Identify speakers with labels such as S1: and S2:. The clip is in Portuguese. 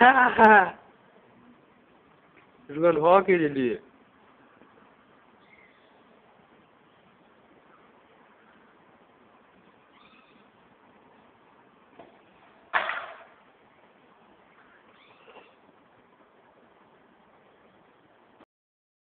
S1: Jogando rock, Lili.